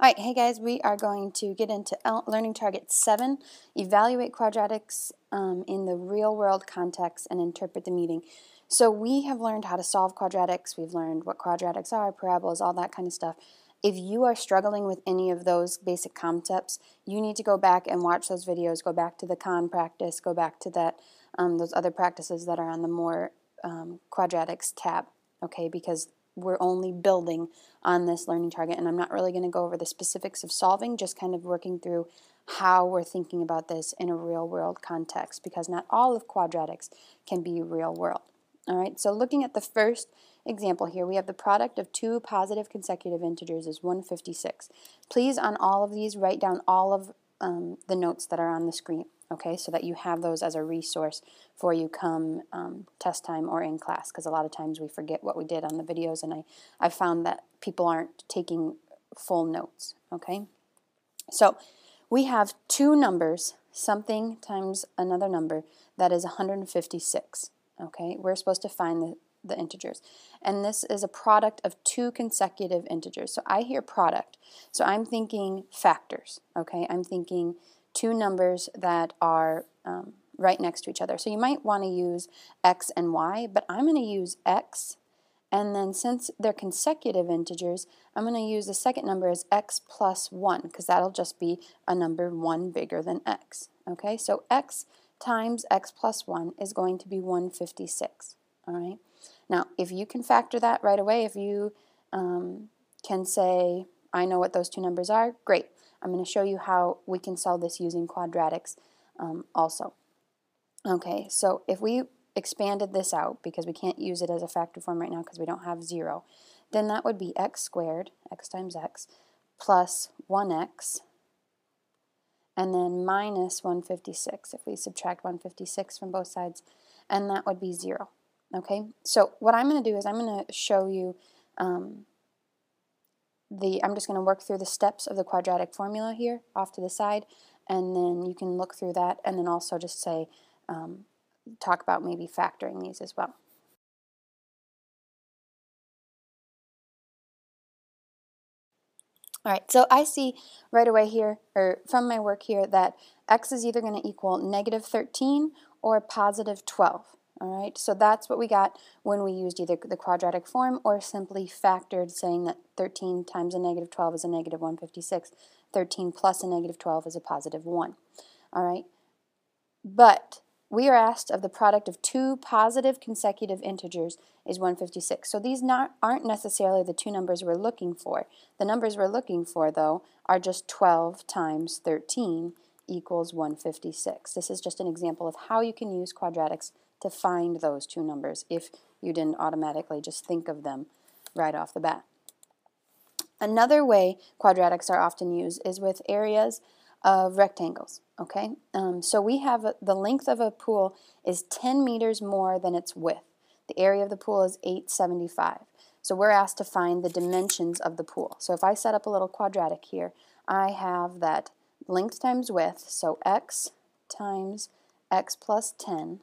All right, hey guys, we are going to get into Learning Target 7, evaluate quadratics um, in the real world context and interpret the meaning. So we have learned how to solve quadratics, we've learned what quadratics are, parabolas, all that kind of stuff. If you are struggling with any of those basic concepts, you need to go back and watch those videos, go back to the con practice, go back to that um, those other practices that are on the more um, quadratics tab, okay, because we're only building on this learning target. And I'm not really going to go over the specifics of solving, just kind of working through how we're thinking about this in a real world context because not all of quadratics can be real world. All right, so looking at the first example here, we have the product of two positive consecutive integers is 156. Please, on all of these, write down all of um, the notes that are on the screen okay, so that you have those as a resource for you come um, test time or in class, because a lot of times we forget what we did on the videos, and I, I found that people aren't taking full notes, okay? So we have two numbers, something times another number, that is 156, okay? We're supposed to find the, the integers. And this is a product of two consecutive integers. So I hear product, so I'm thinking factors, okay? I'm thinking two numbers that are um, right next to each other. So you might want to use x and y, but I'm going to use x, and then since they're consecutive integers, I'm going to use the second number as x plus 1, because that'll just be a number 1 bigger than x. Okay, so x times x plus 1 is going to be 156. All right. Now, if you can factor that right away, if you um, can say, I know what those two numbers are, great. I'm going to show you how we can solve this using quadratics um, also. Okay, so if we expanded this out, because we can't use it as a factor form right now because we don't have 0, then that would be x squared, x times x, plus 1x, and then minus 156 if we subtract 156 from both sides, and that would be 0. Okay, so what I'm going to do is I'm going to show you um, the, I'm just going to work through the steps of the quadratic formula here off to the side, and then you can look through that, and then also just say, um, talk about maybe factoring these as well. All right, so I see right away here, or from my work here, that x is either going to equal negative 13 or positive 12. All right, so that's what we got when we used either the quadratic form or simply factored, saying that 13 times a negative 12 is a negative 156. 13 plus a negative 12 is a positive 1. All right, but we are asked of the product of two positive consecutive integers is 156. So these not, aren't necessarily the two numbers we're looking for. The numbers we're looking for, though, are just 12 times 13 equals 156. This is just an example of how you can use quadratics to find those two numbers if you didn't automatically just think of them right off the bat. Another way quadratics are often used is with areas of rectangles. Okay, um, so we have a, the length of a pool is 10 meters more than its width. The area of the pool is 875. So we're asked to find the dimensions of the pool. So if I set up a little quadratic here, I have that length times width, so x times x plus 10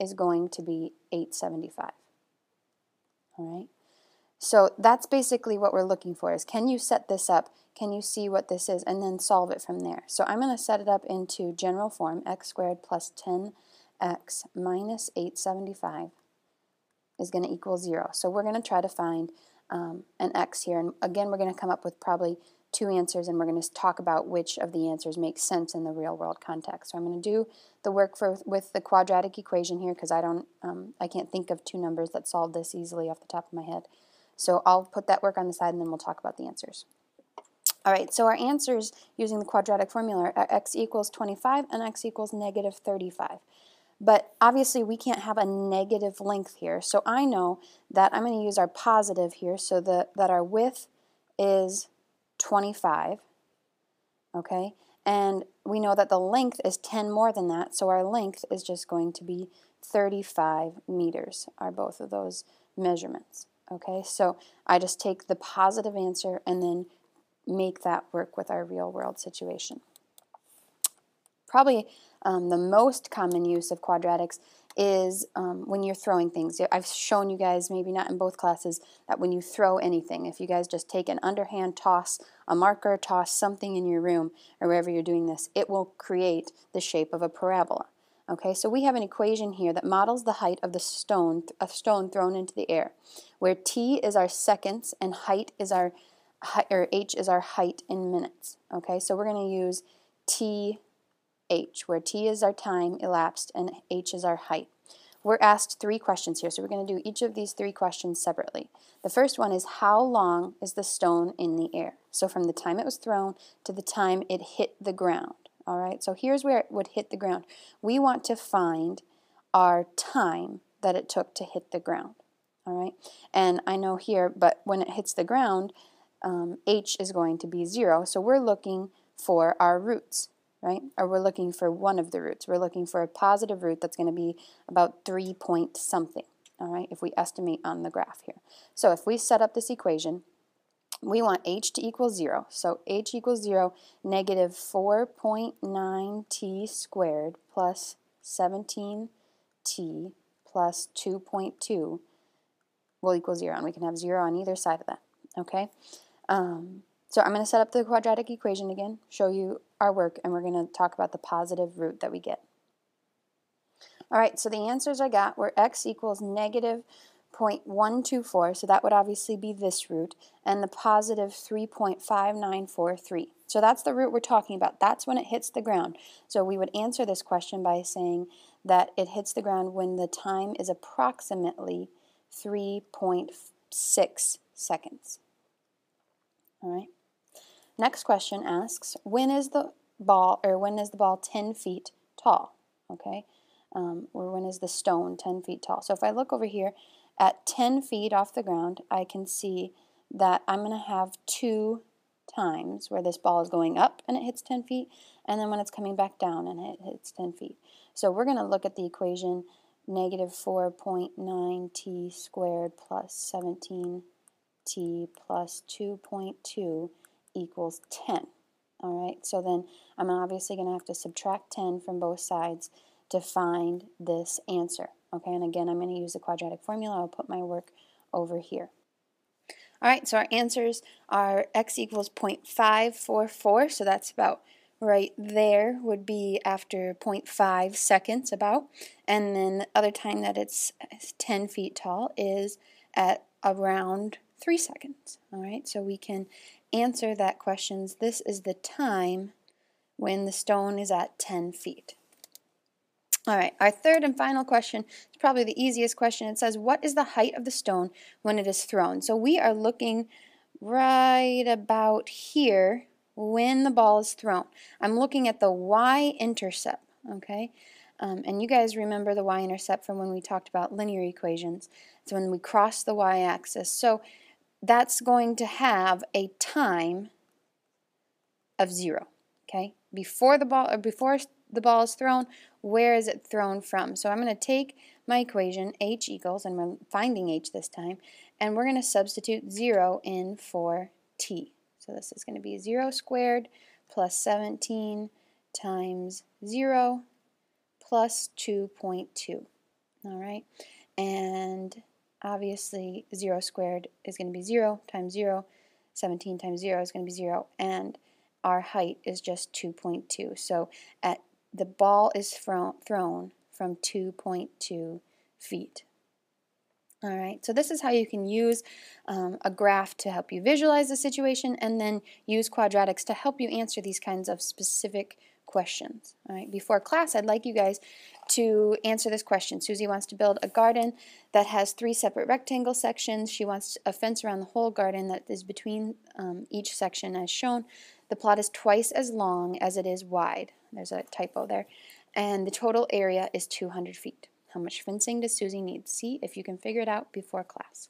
is going to be 875. All right. So that's basically what we're looking for is can you set this up? Can you see what this is? And then solve it from there. So I'm going to set it up into general form, x squared plus 10x minus 875 is going to equal 0. So we're going to try to find um, an x here. And again, we're going to come up with probably two answers and we're going to talk about which of the answers makes sense in the real world context. So I'm going to do the work for with the quadratic equation here because I don't um, I can't think of two numbers that solve this easily off the top of my head. So I'll put that work on the side and then we'll talk about the answers. All right, so our answers using the quadratic formula are x equals 25 and x equals negative 35. But obviously we can't have a negative length here, so I know that I'm going to use our positive here so that, that our width is 25, okay? And we know that the length is 10 more than that, so our length is just going to be 35 meters, are both of those measurements. Okay, so I just take the positive answer and then make that work with our real world situation. Probably um, the most common use of quadratics is um, when you're throwing things. I've shown you guys, maybe not in both classes, that when you throw anything, if you guys just take an underhand toss, a marker, toss something in your room or wherever you're doing this, it will create the shape of a parabola. Okay, so we have an equation here that models the height of the stone, a stone thrown into the air, where t is our seconds and height is our, or h is our height in minutes. Okay, so we're going to use t h, where t is our time elapsed and h is our height. We're asked three questions here, so we're going to do each of these three questions separately. The first one is how long is the stone in the air? So from the time it was thrown to the time it hit the ground. All right, so here's where it would hit the ground. We want to find our time that it took to hit the ground. All right, and I know here, but when it hits the ground, um, h is going to be 0, so we're looking for our roots right? Or we're looking for one of the roots. We're looking for a positive root that's going to be about 3 point something, all right, if we estimate on the graph here. So if we set up this equation, we want h to equal 0. So h equals 0, negative 4.9t squared plus 17t plus 2.2 will equal 0. And we can have 0 on either side of that, okay? Um, so I'm going to set up the quadratic equation again, show you our work, and we're going to talk about the positive root that we get. All right, so the answers I got were x equals negative 0.124, so that would obviously be this root, and the positive 3.5943. So that's the root we're talking about. That's when it hits the ground. So we would answer this question by saying that it hits the ground when the time is approximately 3.6 seconds. All right. Next question asks, when is the ball, or when is the ball 10 feet tall? Okay, um, or when is the stone 10 feet tall? So if I look over here at 10 feet off the ground, I can see that I'm going to have two times where this ball is going up and it hits 10 feet, and then when it's coming back down and it hits 10 feet. So we're going to look at the equation negative 4.9t squared plus 17t plus 2.2 equals 10. All right, so then I'm obviously going to have to subtract 10 from both sides to find this answer. Okay, and again, I'm going to use the quadratic formula. I'll put my work over here. All right, so our answers are x equals 0.544, so that's about right there would be after 0.5 seconds about. And then the other time that it's 10 feet tall is at around 3 seconds. All right, so we can answer that questions, this is the time when the stone is at 10 feet. All right, our third and final question is probably the easiest question. It says, what is the height of the stone when it is thrown? So we are looking right about here when the ball is thrown. I'm looking at the y-intercept, okay? Um, and you guys remember the y-intercept from when we talked about linear equations. It's when we cross the y-axis. So that's going to have a time of zero. Okay, before the ball or before the ball is thrown, where is it thrown from? So I'm going to take my equation h equals, and we're finding h this time, and we're going to substitute 0 in for t. So this is going to be 0 squared plus 17 times 0 plus 2.2. All right, and obviously 0 squared is going to be 0 times 0. 17 times 0 is going to be 0. And our height is just 2.2. So at the ball is thrown from 2.2 feet. All right, so this is how you can use um, a graph to help you visualize the situation and then use quadratics to help you answer these kinds of specific questions. All right, before class, I'd like you guys to answer this question. Susie wants to build a garden that has three separate rectangle sections. She wants a fence around the whole garden that is between um, each section as shown. The plot is twice as long as it is wide. There's a typo there. And the total area is 200 feet. How much fencing does Susie need? See if you can figure it out before class.